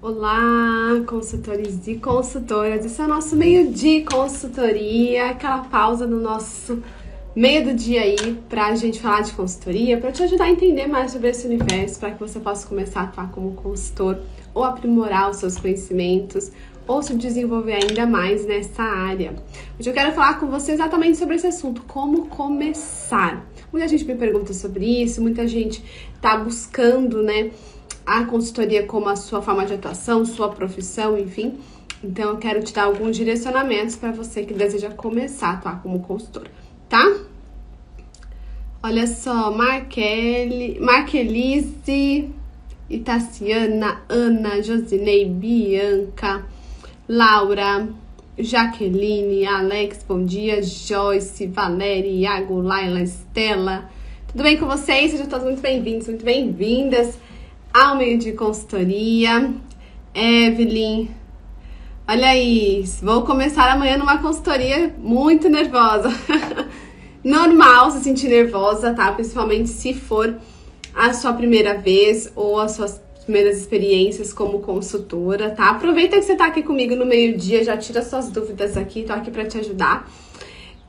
Olá, consultores e consultoras. Esse é o nosso meio de consultoria, aquela pausa no nosso meio do dia aí pra gente falar de consultoria, para te ajudar a entender mais sobre esse universo, para que você possa começar a atuar como consultor ou aprimorar os seus conhecimentos ou se desenvolver ainda mais nessa área. Hoje eu quero falar com você exatamente sobre esse assunto, como começar. Muita gente me pergunta sobre isso, muita gente tá buscando, né, a consultoria como a sua forma de atuação, sua profissão, enfim. Então eu quero te dar alguns direcionamentos para você que deseja começar a atuar como consultor, tá? Olha só, Marquele, Marquelise, Itaciana, Ana, Josinei, Bianca, Laura, Jaqueline, Alex, bom dia, Joyce, Valéria, Iago, Laila, Estela. Tudo bem com vocês? Sejam todos muito bem-vindos, muito bem-vindas ao meio de consultoria. Evelyn, olha isso, vou começar amanhã numa consultoria muito nervosa. Normal se sentir nervosa, tá? Principalmente se for a sua primeira vez ou as suas primeiras experiências como consultora, tá? Aproveita que você tá aqui comigo no meio-dia, já tira suas dúvidas aqui, tô aqui para te ajudar.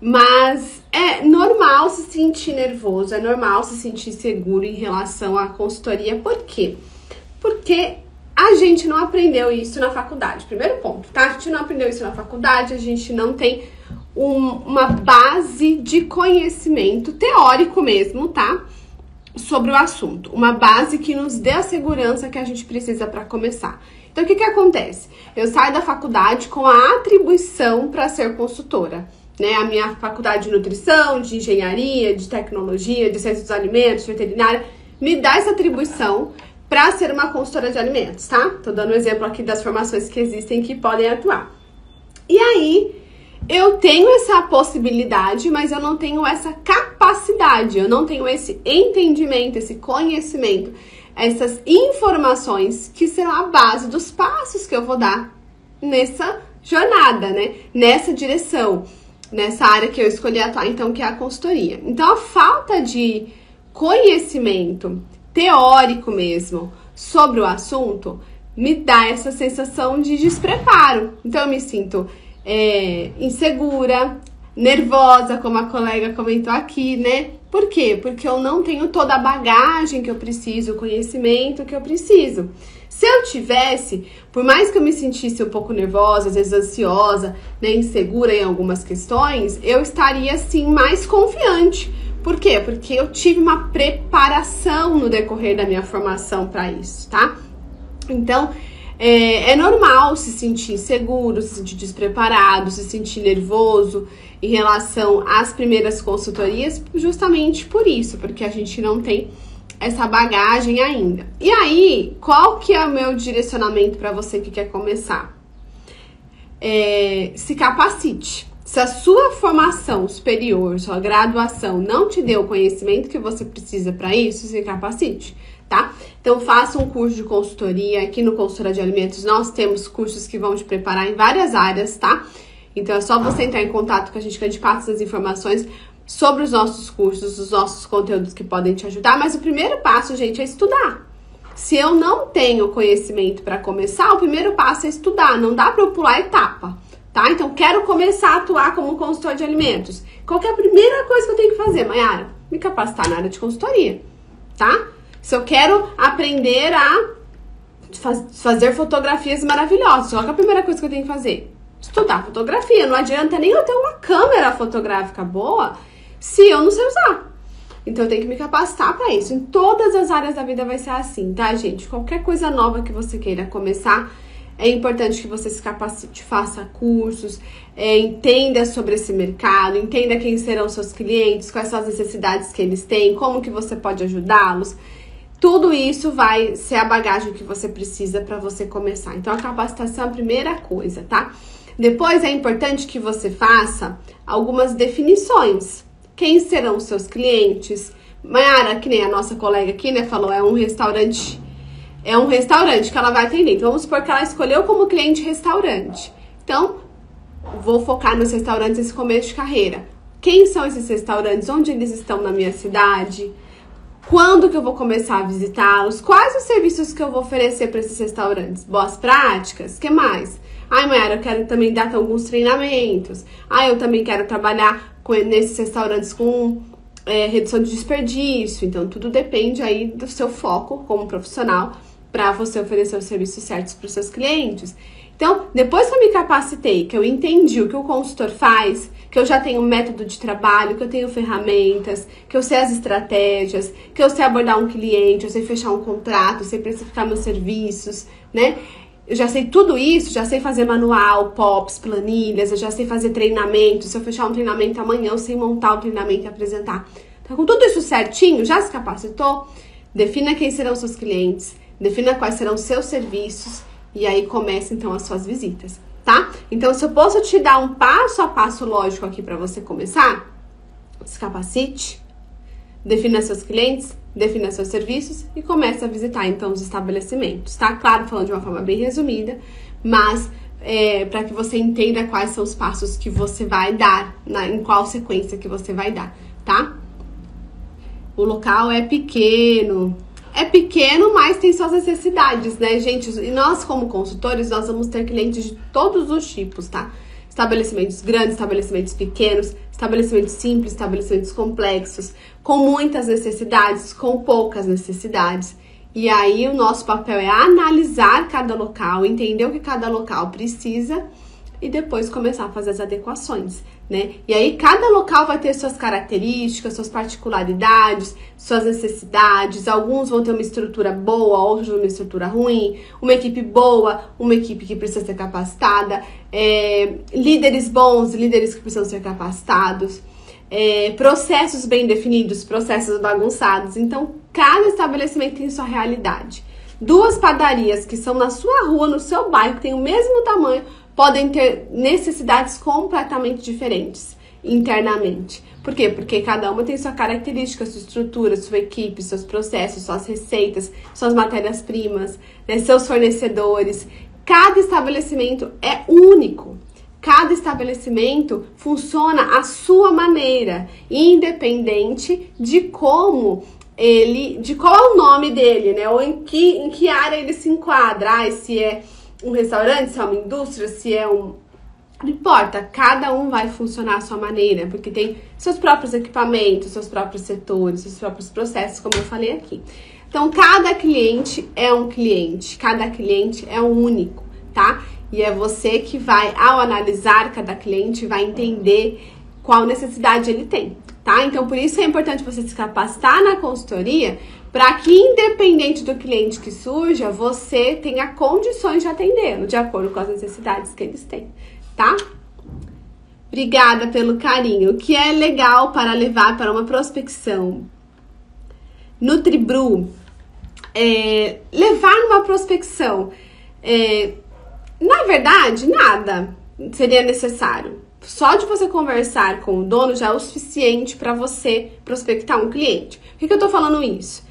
Mas é normal se sentir nervoso, é normal se sentir seguro em relação à consultoria. Por quê? Porque a gente não aprendeu isso na faculdade. Primeiro ponto, tá? A gente não aprendeu isso na faculdade, a gente não tem um, uma base de conhecimento teórico mesmo, tá? sobre o assunto, uma base que nos dê a segurança que a gente precisa para começar. Então, o que, que acontece? Eu saio da faculdade com a atribuição para ser consultora. Né? A minha faculdade de nutrição, de engenharia, de tecnologia, de ciência dos alimentos, veterinária, me dá essa atribuição para ser uma consultora de alimentos, tá? Tô dando um exemplo aqui das formações que existem que podem atuar. E aí, eu tenho essa possibilidade, mas eu não tenho essa capacidade, eu não tenho esse entendimento, esse conhecimento, essas informações que serão a base dos passos que eu vou dar nessa jornada, né? Nessa direção, nessa área que eu escolhi atuar, então, que é a consultoria. Então, a falta de conhecimento teórico mesmo sobre o assunto me dá essa sensação de despreparo. Então, eu me sinto é, insegura, nervosa, como a colega comentou aqui, né? Por quê? Porque eu não tenho toda a bagagem que eu preciso, o conhecimento que eu preciso. Se eu tivesse, por mais que eu me sentisse um pouco nervosa, às vezes ansiosa, né, insegura em algumas questões, eu estaria assim mais confiante. Por quê? Porque eu tive uma preparação no decorrer da minha formação para isso, tá? Então, é, é, normal se sentir inseguro, se sentir despreparado, se sentir nervoso em relação às primeiras consultorias, justamente por isso, porque a gente não tem essa bagagem ainda. E aí, qual que é o meu direcionamento para você que quer começar? É, se capacite. Se a sua formação superior, sua graduação não te deu o conhecimento que você precisa para isso, se capacite tá? Então faça um curso de consultoria. Aqui no Consultora de Alimentos nós temos cursos que vão te preparar em várias áreas, tá? Então é só você entrar em contato com a gente que a gente passa as informações sobre os nossos cursos, os nossos conteúdos que podem te ajudar. Mas o primeiro passo, gente, é estudar. Se eu não tenho conhecimento para começar, o primeiro passo é estudar. Não dá para eu pular etapa, tá? Então quero começar a atuar como consultor de alimentos. Qual é a primeira coisa que eu tenho que fazer, Mayara? Me capacitar na área de consultoria, tá? Se eu quero aprender a faz, fazer fotografias maravilhosas, qual é a primeira coisa que eu tenho que fazer? Estudar fotografia. Não adianta nem eu ter uma câmera fotográfica boa se eu não sei usar. Então eu tenho que me capacitar para isso. Em todas as áreas da vida vai ser assim, tá, gente? Qualquer coisa nova que você queira começar, é importante que você se capacite, faça cursos, é, entenda sobre esse mercado, entenda quem serão seus clientes, quais são as necessidades que eles têm, como que você pode ajudá-los. Tudo isso vai ser a bagagem que você precisa para você começar. Então, a capacitação é a primeira coisa, tá? Depois é importante que você faça algumas definições. Quem serão seus clientes? Mayara, que nem a nossa colega aqui, né, falou, é um restaurante. É um restaurante que ela vai atender. Então, vamos supor que ela escolheu como cliente restaurante. Então, vou focar nos restaurantes nesse começo de carreira. Quem são esses restaurantes? Onde eles estão na minha cidade? Quando que eu vou começar a visitá-los? Quais os serviços que eu vou oferecer para esses restaurantes? Boas práticas? que mais? Ai, Mayara, eu quero também dar alguns treinamentos. Ai, eu também quero trabalhar com, nesses restaurantes com é, redução de desperdício. Então, tudo depende aí do seu foco como profissional para você oferecer os serviços certos para os seus clientes. Então, depois que eu me capacitei, que eu entendi o que o consultor faz, que eu já tenho método de trabalho, que eu tenho ferramentas, que eu sei as estratégias, que eu sei abordar um cliente, eu sei fechar um contrato, eu sei precificar meus serviços, né? Eu já sei tudo isso, já sei fazer manual, POPs, planilhas, eu já sei fazer treinamento. Se eu fechar um treinamento amanhã, eu sei montar o treinamento e apresentar. Então, com tudo isso certinho, já se capacitou? Defina quem serão seus clientes, defina quais serão seus serviços e aí começa então as suas visitas, tá? Então, se eu posso te dar um passo a passo lógico aqui para você começar, se capacite, defina seus clientes, defina seus serviços e comece a visitar então os estabelecimentos, tá? Claro, falando de uma forma bem resumida, mas é, para que você entenda quais são os passos que você vai dar, na, em qual sequência que você vai dar, tá? O local é pequeno, é pequeno, mas tem suas necessidades, né, gente? E nós, como consultores, nós vamos ter clientes de todos os tipos, tá? Estabelecimentos grandes, estabelecimentos pequenos, estabelecimentos simples, estabelecimentos complexos, com muitas necessidades, com poucas necessidades. E aí o nosso papel é analisar cada local, entender o que cada local precisa e depois começar a fazer as adequações, né? E aí cada local vai ter suas características, suas particularidades, suas necessidades. Alguns vão ter uma estrutura boa, outros uma estrutura ruim, uma equipe boa, uma equipe que precisa ser capacitada, é, líderes bons, líderes que precisam ser capacitados. É, processos bem definidos, processos bagunçados. Então, cada estabelecimento tem sua realidade. Duas padarias que são na sua rua, no seu bairro, que tem o mesmo tamanho, podem ter necessidades completamente diferentes internamente. Por quê? Porque cada uma tem sua característica, sua estrutura, sua equipe, seus processos, suas receitas, suas matérias-primas, né, seus fornecedores. Cada estabelecimento é único. Cada estabelecimento funciona à sua maneira, independente de como ele, de qual é o nome dele, né? Ou em que, em que área ele se enquadra. Ah, se é um restaurante, se é uma indústria, se é um. Não importa, cada um vai funcionar à sua maneira, porque tem seus próprios equipamentos, seus próprios setores, seus próprios processos, como eu falei aqui. Então, cada cliente é um cliente, cada cliente é um único, tá? E é você que vai, ao analisar cada cliente, vai entender qual necessidade ele tem, tá? Então, por isso é importante você se capacitar na consultoria para que, independente do cliente que surja, você tenha condições de atendê-lo de acordo com as necessidades que eles têm, tá? Obrigada pelo carinho. O que é legal para levar para uma prospecção? Nutribru, é, levar numa prospecção, é, na verdade, nada seria necessário. Só de você conversar com o dono já é o suficiente para você prospectar um cliente. Por que, que eu tô falando isso?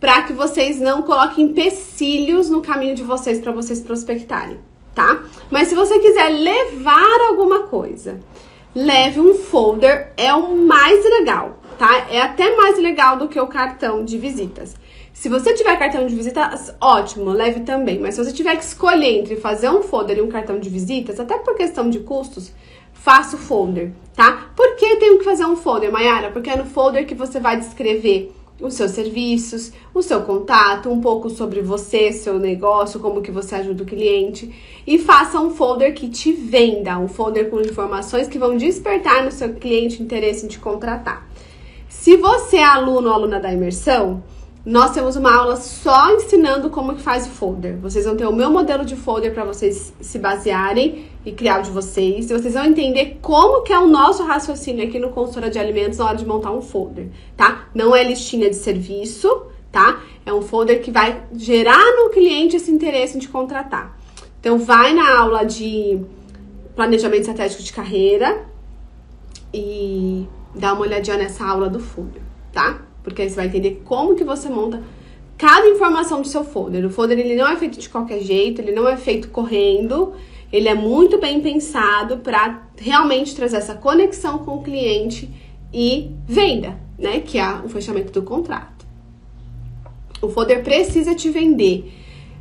Para que vocês não coloquem empecilhos no caminho de vocês para vocês prospectarem, tá? Mas se você quiser levar alguma coisa, leve um folder, é o mais legal, tá? É até mais legal do que o cartão de visitas. Se você tiver cartão de visitas, ótimo, leve também. Mas se você tiver que escolher entre fazer um folder e um cartão de visitas, até por questão de custos, faça o folder, tá? Por que eu tenho que fazer um folder, Mayara? Porque é no folder que você vai descrever os seus serviços, o seu contato, um pouco sobre você, seu negócio, como que você ajuda o cliente e faça um folder que te venda, um folder com informações que vão despertar no seu cliente interesse em te contratar. Se você é aluno ou aluna da imersão, nós temos uma aula só ensinando como que faz o folder. Vocês vão ter o meu modelo de folder para vocês se basearem e criar o de vocês. E vocês vão entender como que é o nosso raciocínio aqui no consultora de alimentos na hora de montar um folder, tá? Não é listinha de serviço, tá? É um folder que vai gerar no cliente esse interesse em te contratar. Então vai na aula de planejamento estratégico de carreira e dá uma olhadinha nessa aula do folder, tá? porque aí você vai entender como que você monta cada informação do seu folder. O folder ele não é feito de qualquer jeito, ele não é feito correndo, ele é muito bem pensado para realmente trazer essa conexão com o cliente e venda, né, que é o fechamento do contrato. O folder precisa te vender.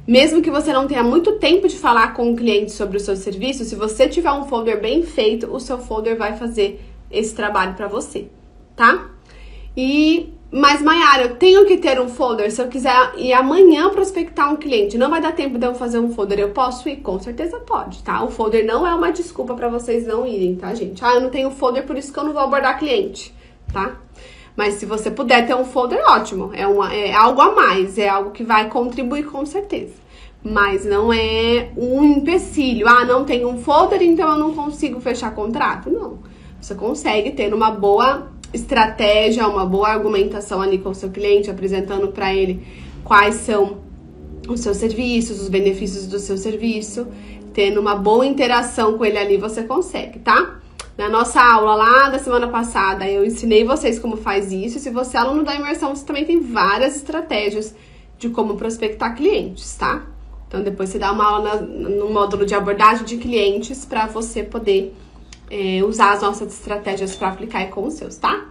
Mesmo que você não tenha muito tempo de falar com o cliente sobre o seu serviço, se você tiver um folder bem feito, o seu folder vai fazer esse trabalho para você, tá? E mas Maiara, eu tenho que ter um folder se eu quiser ir amanhã prospectar um cliente. Não vai dar tempo de eu fazer um folder. Eu posso ir? Com certeza pode, tá? O folder não é uma desculpa para vocês não irem, tá, gente? Ah, eu não tenho folder, por isso que eu não vou abordar cliente, tá? Mas se você puder ter um folder, ótimo. É, uma, é algo a mais, é algo que vai contribuir com certeza. Mas não é um empecilho. Ah, não tenho um folder, então eu não consigo fechar contrato. Não. Você consegue ter uma boa estratégia, uma boa argumentação ali com o seu cliente, apresentando para ele quais são os seus serviços, os benefícios do seu serviço, tendo uma boa interação com ele ali, você consegue, tá? Na nossa aula lá da semana passada, eu ensinei vocês como faz isso. Se você é aluno da imersão, você também tem várias estratégias de como prospectar clientes, tá? Então depois você dá uma aula na, no módulo de abordagem de clientes para você poder é, usar as nossas estratégias para aplicar com os seus, tá?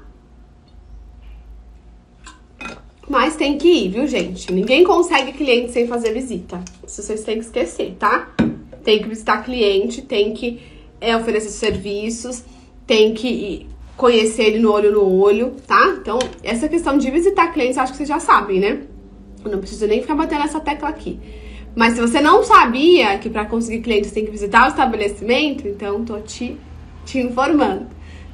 Mas tem que ir, viu, gente? Ninguém consegue cliente sem fazer visita. Isso vocês têm que esquecer, tá? Tem que visitar cliente, tem que é, oferecer serviços, tem que conhecer ele no olho no olho, tá? Então, essa questão de visitar clientes, acho que vocês já sabem, né? Eu não preciso nem ficar batendo essa tecla aqui. Mas se você não sabia que para conseguir clientes tem que visitar o estabelecimento, então tô te te informando,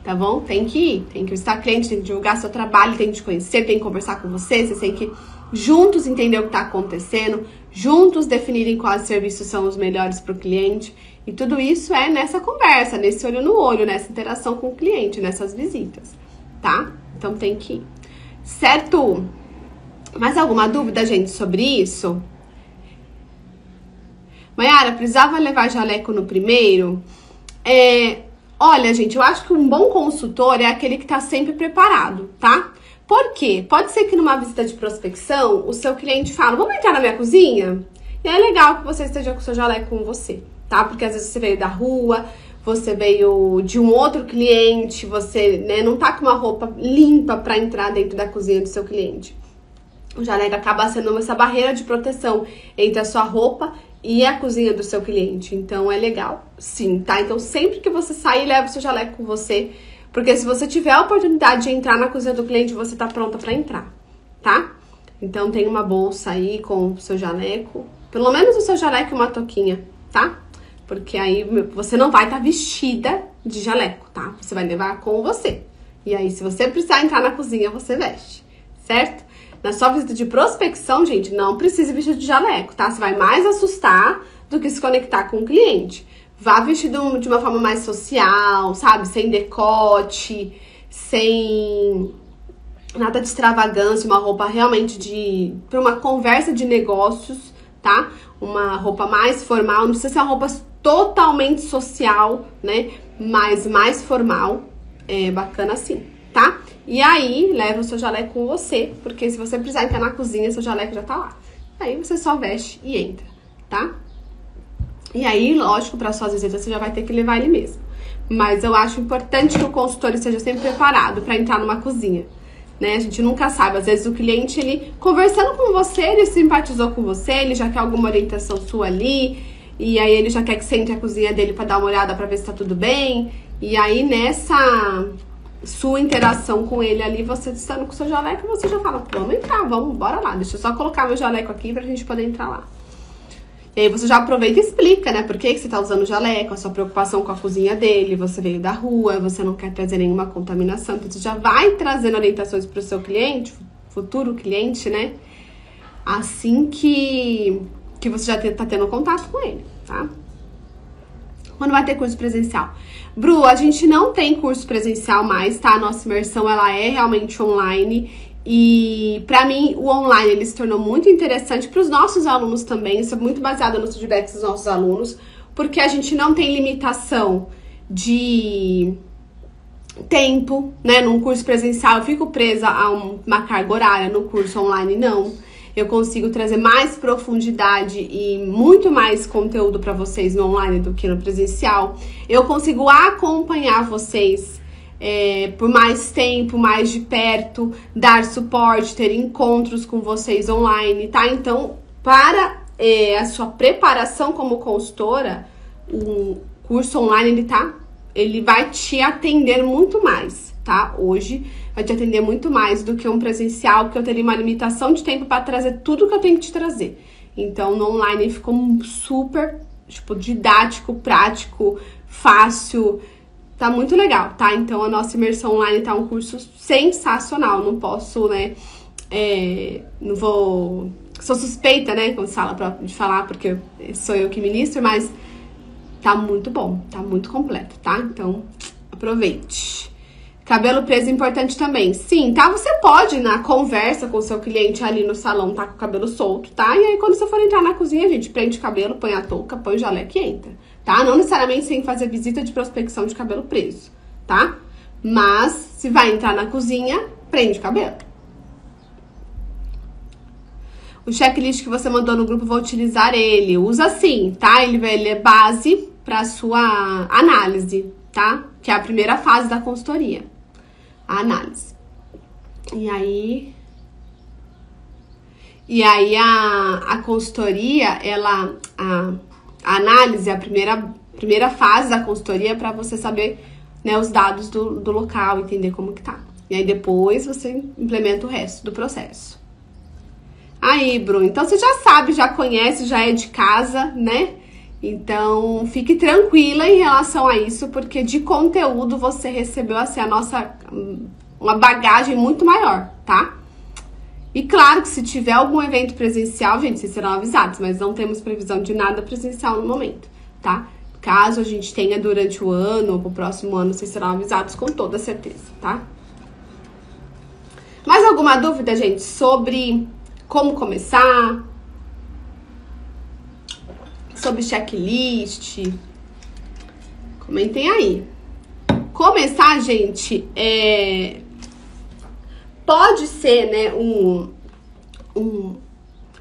tá bom? Tem que ir, tem que visitar cliente, tem que divulgar seu trabalho, tem que te conhecer, tem que conversar com você, vocês têm que juntos entender o que está acontecendo, juntos definirem quais serviços são os melhores para o cliente. E tudo isso é nessa conversa, nesse olho no olho, nessa interação com o cliente, nessas visitas, tá? Então tem que ir. Certo? Mais alguma dúvida, gente, sobre isso? Mayara, precisava levar jaleco no primeiro? É, Olha, gente, eu acho que um bom consultor é aquele que está sempre preparado, tá? Por quê? Pode ser que numa visita de prospecção, o seu cliente fala, vamos entrar na minha cozinha? E é legal que você esteja com o seu jaleco com você, tá? Porque às vezes você veio da rua, você veio de um outro cliente, você né, não tá com uma roupa limpa para entrar dentro da cozinha do seu cliente. O jaleco acaba sendo essa barreira de proteção entre a sua roupa e a cozinha do seu cliente. Então é legal, sim, tá? Então sempre que você sair, leve o seu jaleco com você, porque se você tiver a oportunidade de entrar na cozinha do cliente, você tá pronta para entrar, tá? Então tem uma bolsa aí com o seu jaleco, pelo menos o seu jaleco e uma toquinha, tá? Porque aí você não vai estar tá vestida de jaleco, tá? Você vai levar com você. E aí, se você precisar entrar na cozinha, você veste, certo? Na sua visita de prospecção, gente, não precisa vestir de jaleco, tá? Você vai mais assustar do que se conectar com o cliente. Vá vestido de uma forma mais social, sabe? Sem decote, sem nada de extravagância, uma roupa realmente de para uma conversa de negócios, tá? Uma roupa mais formal, não precisa ser uma roupa totalmente social, né? Mas mais formal, é bacana assim, tá? E aí, leva o seu jaleco com você, porque se você precisar entrar na cozinha, seu jaleco já tá lá. Aí você só veste e entra, tá? E aí, lógico, para suas visitas você já vai ter que levar ele mesmo. Mas eu acho importante que o consultor esteja sempre preparado para entrar numa cozinha. Né? A gente nunca sabe. Às vezes o cliente, ele conversando com você, ele simpatizou com você, ele já quer alguma orientação sua ali, e aí ele já quer que você entre a cozinha dele para dar uma olhada para ver se tá tudo bem. E aí nessa sua interação com ele ali, você estando com seu jaleco, você já fala, vamos entrar, vamos, bora lá, deixa eu só colocar meu jaleco aqui pra gente poder entrar lá. E aí você já aproveita e explica, né, por que, que você tá usando o jaleco, a sua preocupação com a cozinha dele, você veio da rua, você não quer trazer nenhuma contaminação, então você já vai trazendo orientações pro seu cliente, futuro cliente, né, assim que, que você já tá tendo contato com ele, tá? Quando vai ter curso presencial? Bru, a gente não tem curso presencial mais, tá? A nossa imersão, ela é realmente online. E para mim, o online ele se tornou muito interessante para os nossos alunos também. Isso é muito baseado nos feedbacks dos nossos alunos, porque a gente não tem limitação de tempo, né? Num curso presencial eu fico presa a uma carga horária, no curso online não eu consigo trazer mais profundidade e muito mais conteúdo para vocês no online do que no presencial. Eu consigo acompanhar vocês é, por mais tempo, mais de perto, dar suporte, ter encontros com vocês online, tá? Então, para é, a sua preparação como consultora, o curso online ele tá, ele vai te atender muito mais, tá? Hoje vai te atender muito mais do que um presencial, porque eu teria uma limitação de tempo para trazer tudo que eu tenho que te trazer. Então, no online ficou super, tipo, didático, prático, fácil, tá muito legal, tá? Então a nossa imersão online tá um curso sensacional. Não posso, né? É, não vou. Sou suspeita, né? Se fala pra, de falar, porque sou eu que ministro, mas tá muito bom, tá muito completo, tá? Então aproveite. Cabelo preso é importante também. Sim, tá? Você pode, na conversa com o seu cliente ali no salão, tá com o cabelo solto, tá? E aí, quando você for entrar na cozinha, gente prende o cabelo, põe a touca, põe o jaleco e entra tá? Não necessariamente sem fazer visita de prospecção de cabelo preso, tá? Mas se vai entrar na cozinha, prende o cabelo. O checklist que você mandou no grupo, vou utilizar ele. Usa sim, tá? Ele, ele é base para sua análise, tá? Que é a primeira fase da consultoria. A análise. E aí. E aí a, a consultoria, ela. A, a análise, a primeira, primeira fase da consultoria para você saber né, os dados do, do local, entender como que tá. E aí depois você implementa o resto do processo. Aí, Bruno, então você já sabe, já conhece, já é de casa, né? Então, fique tranquila em relação a isso, porque de conteúdo você recebeu assim a nossa uma bagagem muito maior, tá? E claro que se tiver algum evento presencial, gente, vocês serão avisados, mas não temos previsão de nada presencial no momento, tá? Caso a gente tenha durante o ano ou pro próximo ano, vocês serão avisados com toda certeza, tá? Mais alguma dúvida, gente, sobre como começar? Sobre checklist? Comentem aí. Começar, gente, é pode ser, né, um, um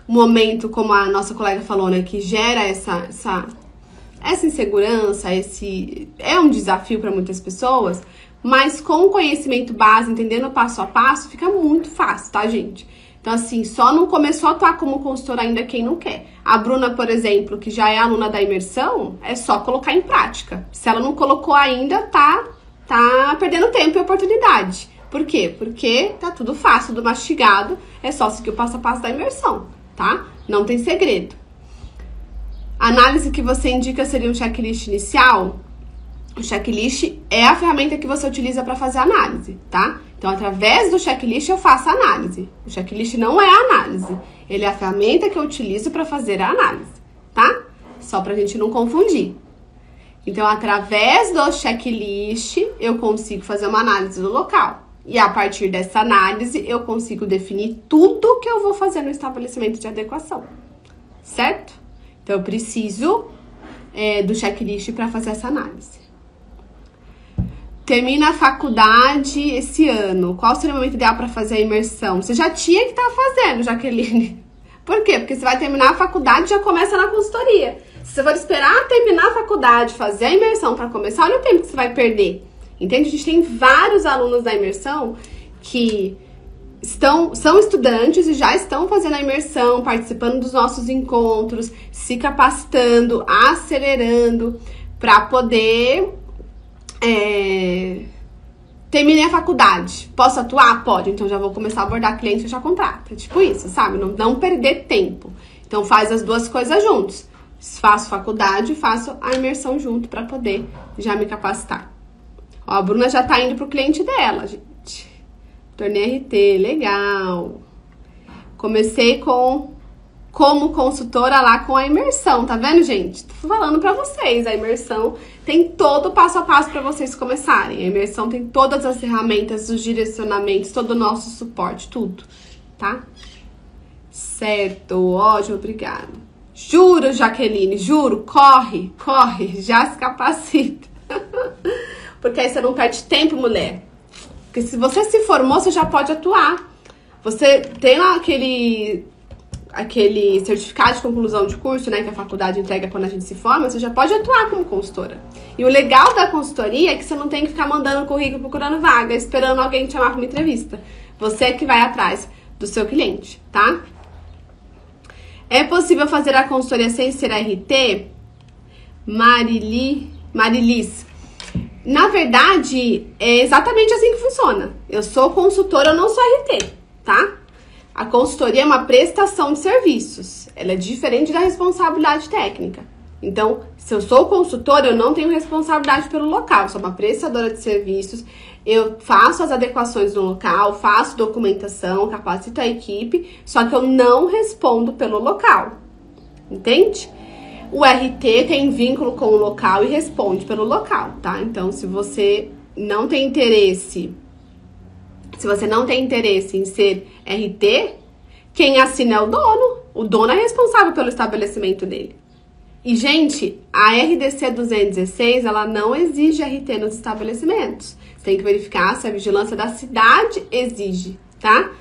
momento, como a nossa colega falou, né, que gera essa, essa, essa insegurança, esse é um desafio para muitas pessoas, mas com conhecimento base, entendendo passo a passo, fica muito fácil, tá, gente? Então, assim, só não começou a atuar como consultora ainda quem não quer. A Bruna, por exemplo, que já é aluna da imersão, é só colocar em prática. Se ela não colocou ainda, tá, tá perdendo tempo e oportunidade. Por quê? Porque tá tudo fácil, tudo mastigado, é só seguir o passo a passo da imersão, tá? Não tem segredo. A análise que você indica seria um checklist inicial. O checklist é a ferramenta que você utiliza para fazer análise, tá? Então, através do checklist eu faço análise. O checklist não é a análise, ele é a ferramenta que eu utilizo para fazer a análise, tá? Só pra gente não confundir. Então, através do checklist, eu consigo fazer uma análise do local. E a partir dessa análise, eu consigo definir tudo que eu vou fazer no estabelecimento de adequação, certo? Então, eu preciso é, do checklist para fazer essa análise. Termina a faculdade esse ano. Qual seria o momento ideal para fazer a imersão? Você já tinha que estar tá fazendo, Jaqueline. Por quê? Porque você vai terminar a faculdade e já começa na consultoria. Se você for esperar terminar a faculdade, fazer a imersão para começar, olha o tempo que você vai perder. Entende? A gente tem vários alunos da imersão que estão são estudantes e já estão fazendo a imersão, participando dos nossos encontros, se capacitando, acelerando para poder é, terminei a faculdade. Posso atuar? Pode. Então já vou começar a abordar cliente e fechar contrato. É tipo isso, sabe? Não, não perder tempo. Então faz as duas coisas juntos. Faço faculdade e faço a imersão junto para poder já me capacitar. Ó, a Bruna já tá indo pro cliente dela, gente. Tornei RT, legal. Comecei com como consultora lá com a imersão, tá vendo, gente? Tô falando para vocês, a imersão tem todo o passo a passo para vocês começarem. A imersão tem todas as ferramentas, os direcionamentos, todo o nosso suporte, tudo, tá? Certo, ótimo, obrigada. Juro, Jaqueline, juro, corre, corre, já se capacita. Porque aí você não perde tempo, mulher. Porque se você se formou, você já pode atuar. Você tem aquele aquele certificado de conclusão de curso, né, que a faculdade entrega quando a gente se forma, você já pode atuar como consultora. E o legal da consultoria é que você não tem que ficar mandando currículo procurando vaga, esperando alguém te chamar para uma entrevista. Você é que vai atrás do seu cliente, tá? É possível fazer a consultoria sem ser RT? Marili, Marilis. Na verdade, é exatamente assim que funciona. Eu sou consultora, eu não sou RT, tá? A consultoria é uma prestação de serviços. Ela é diferente da responsabilidade técnica. Então, se eu sou consultora, eu não tenho responsabilidade pelo local, sou uma prestadora de serviços, eu faço as adequações no local, faço documentação, capacito a equipe, só que eu não respondo pelo local. Entende? O RT tem vínculo com o local e responde pelo local, tá? Então, se você não tem interesse se você não tem interesse em ser RT, quem assina é o dono. O dono é responsável pelo estabelecimento dele. E, gente, a RDC 216, ela não exige RT nos estabelecimentos. Você tem que verificar se a vigilância da cidade exige, tá?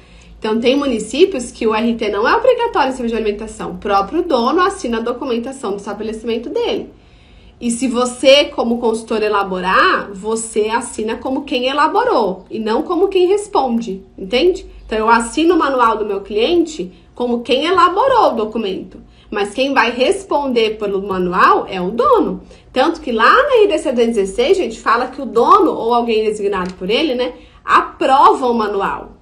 Então, tem municípios que o RT não é obrigatório em serviço de alimentação. O próprio dono assina a documentação do estabelecimento dele. E se você, como consultor, elaborar, você assina como quem elaborou e não como quem responde, entende? Então eu assino o manual do meu cliente como quem elaborou o documento, mas quem vai responder pelo manual é o dono. Tanto que lá na IDC 216, gente, fala que o dono ou alguém designado por ele, né, aprova o manual.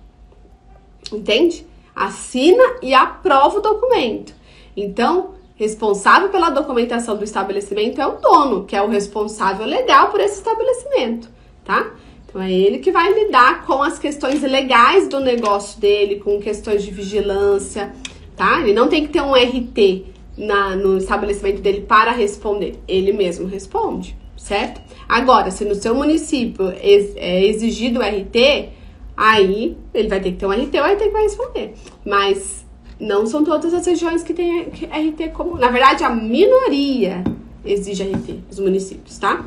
Entende? Assina e aprova o documento. Então, responsável pela documentação do estabelecimento é o dono, que é o responsável legal por esse estabelecimento, tá? Então é ele que vai lidar com as questões legais do negócio dele, com questões de vigilância, tá? Ele não tem que ter um RT na, no estabelecimento dele para responder, ele mesmo responde, certo? Agora, se no seu município é exigido o RT, aí ele vai ter que ter um RT, RT vai responder. Mas não são todas as regiões que têm RT comum. Na verdade, a minoria exige RT, os municípios, tá?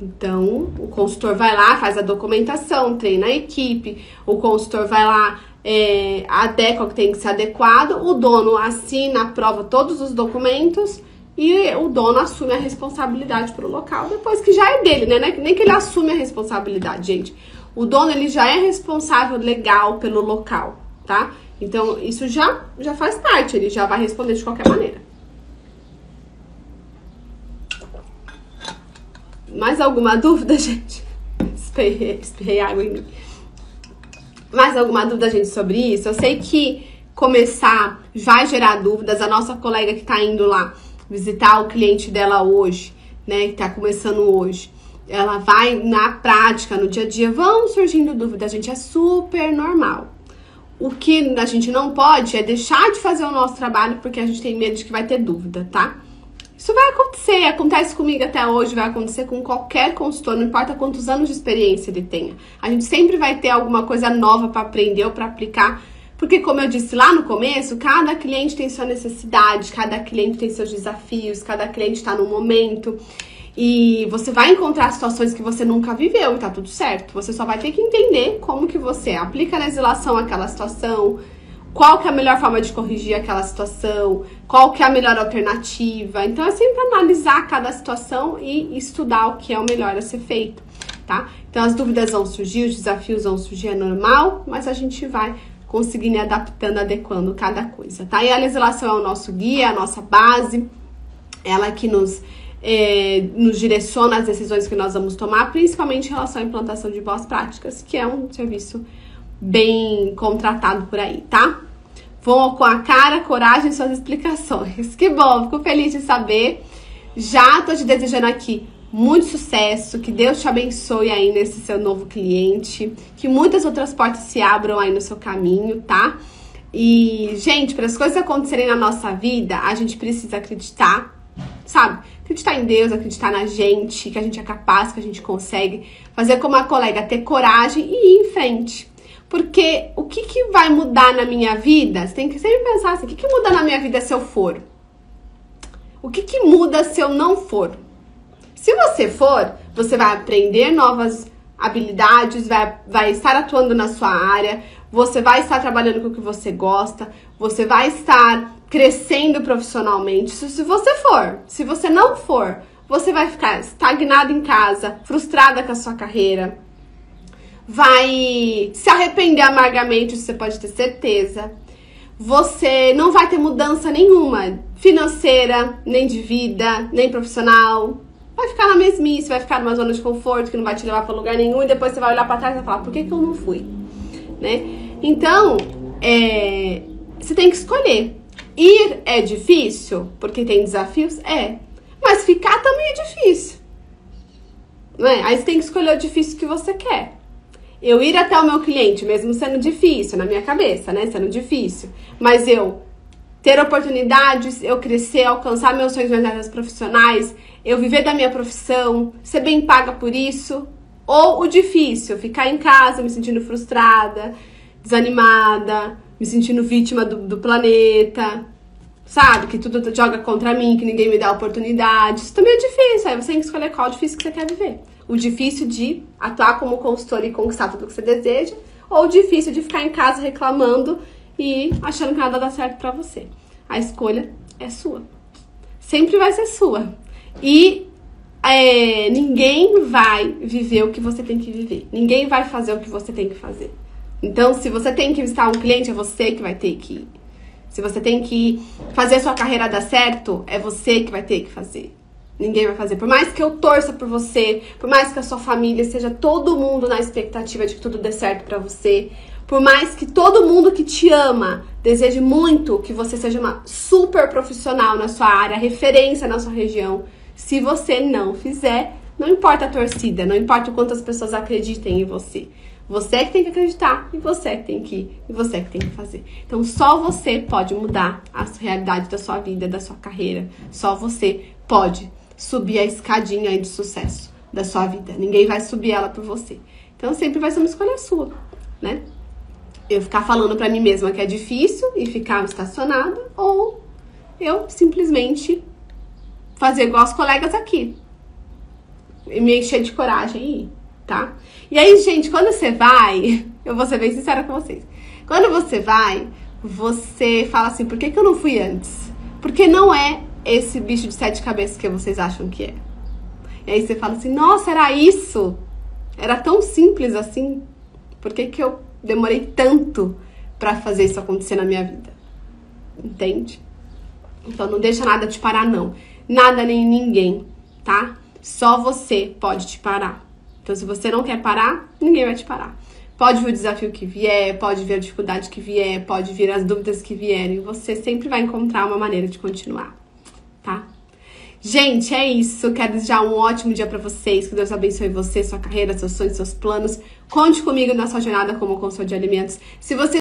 Então, o consultor vai lá, faz a documentação, treina a equipe, o consultor vai lá, é, adequa o que tem que ser adequado, o dono assina, aprova todos os documentos e o dono assume a responsabilidade para o local, depois que já é dele, né? Nem que ele assume a responsabilidade, gente. O dono, ele já é responsável legal pelo local, tá? Então, isso já, já faz parte, ele já vai responder de qualquer maneira. Mais alguma dúvida, gente? Espirrei, água em mim. Mais alguma dúvida, gente, sobre isso? Eu sei que começar vai gerar dúvidas. A nossa colega que tá indo lá visitar o cliente dela hoje, né, que tá começando hoje, ela vai na prática, no dia a dia, vão surgindo dúvidas, gente, é super normal. O que a gente não pode é deixar de fazer o nosso trabalho porque a gente tem medo de que vai ter dúvida, tá? Isso vai acontecer, acontece comigo até hoje, vai acontecer com qualquer consultor, não importa quantos anos de experiência ele tenha. A gente sempre vai ter alguma coisa nova para aprender ou para aplicar, porque como eu disse lá no começo, cada cliente tem sua necessidade, cada cliente tem seus desafios, cada cliente está no momento. E você vai encontrar situações que você nunca viveu e tá tudo certo. Você só vai ter que entender como que você aplica a legislação àquela situação, qual que é a melhor forma de corrigir aquela situação, qual que é a melhor alternativa. Então é sempre analisar cada situação e estudar o que é o melhor a ser feito, tá? Então as dúvidas vão surgir, os desafios vão surgir, é normal, mas a gente vai conseguindo adaptando, adequando cada coisa, tá? E a legislação é o nosso guia, a nossa base, ela que nos é, nos direciona as decisões que nós vamos tomar, principalmente em relação à implantação de boas práticas, que é um serviço bem contratado por aí, tá? Vão com a cara, coragem suas explicações. Que bom, fico feliz de saber. Já tô te desejando aqui muito sucesso, que Deus te abençoe aí nesse seu novo cliente, que muitas outras portas se abram aí no seu caminho, tá? E, gente, para as coisas acontecerem na nossa vida, a gente precisa acreditar, sabe? Acreditar em Deus, acreditar na gente, que a gente é capaz, que a gente consegue fazer como a colega, ter coragem e ir em frente. Porque o que, que vai mudar na minha vida? Você tem que sempre pensar assim: o que, que muda na minha vida se eu for? O que, que muda se eu não for? Se você for, você vai aprender novas habilidades, vai, vai estar atuando na sua área, você vai estar trabalhando com o que você gosta, você vai estar crescendo profissionalmente. Se você for. Se você não for, você vai ficar estagnado em casa, frustrada com a sua carreira, vai se arrepender amargamente, você pode ter certeza. Você não vai ter mudança nenhuma, financeira, nem de vida, nem profissional. Vai ficar na mesmice, vai ficar numa zona de conforto que não vai te levar para lugar nenhum e depois você vai olhar para trás e vai falar: por que, que eu não fui? Né? Então, é, você tem que escolher. Ir é difícil, porque tem desafios? É. Mas ficar também é difícil. Né? Aí você tem que escolher o difícil que você quer. Eu ir até o meu cliente, mesmo sendo difícil, na minha cabeça, né? Sendo difícil. Mas eu ter oportunidades, eu crescer, alcançar meus sonhos nas áreas profissionais, eu viver da minha profissão, ser bem paga por isso. Ou o difícil, ficar em casa me sentindo frustrada, desanimada, me sentindo vítima do, do planeta, sabe? Que tudo joga contra mim, que ninguém me dá oportunidade. Isso também é difícil. Aí você tem que escolher qual difícil que você quer viver. O difícil de atuar como consultor e conquistar tudo que você deseja, ou o difícil de ficar em casa reclamando e achando que nada dá certo para você. A escolha é sua. Sempre vai ser sua. E é, ninguém vai viver o que você tem que viver. Ninguém vai fazer o que você tem que fazer. Então, se você tem que visitar um cliente, é você que vai ter que. Se você tem que fazer a sua carreira dar certo, é você que vai ter que fazer. Ninguém vai fazer. Por mais que eu torça por você, por mais que a sua família seja todo mundo na expectativa de que tudo dê certo para você, por mais que todo mundo que te ama deseje muito que você seja uma super profissional na sua área, referência na sua região, se você não fizer, não importa a torcida, não importa o quanto as pessoas acreditem em você. Você é que tem que acreditar e você é que tem que ir e você é que tem que fazer. Então só você pode mudar a realidade da sua vida, da sua carreira. Só você pode subir a escadinha aí de sucesso da sua vida. Ninguém vai subir ela por você. Então sempre vai ser uma escolha sua, né? Eu ficar falando para mim mesma que é difícil e ficar estacionada ou eu simplesmente fazer igual os colegas aqui. E me encher de coragem e ir tá? E aí, gente, quando você vai, eu vou ser bem sincera com vocês. Quando você vai, você fala assim: por que, que eu não fui antes? Porque não é esse bicho de sete cabeças que vocês acham que é. E aí você fala assim: nossa, era isso? Era tão simples assim? Por que, que eu demorei tanto para fazer isso acontecer na minha vida? Entende? Então não deixa nada te parar, não. Nada nem ninguém, tá? Só você pode te parar. Então, se você não quer parar, ninguém vai te parar. Pode vir o desafio que vier, pode vir a dificuldade que vier, pode vir as dúvidas que vierem. Você sempre vai encontrar uma maneira de continuar, tá? Gente, é isso. Quero desejar um ótimo dia para vocês. Que Deus abençoe você, sua carreira, seus sonhos, seus planos. Conte comigo na sua jornada como consultor de alimentos. Se você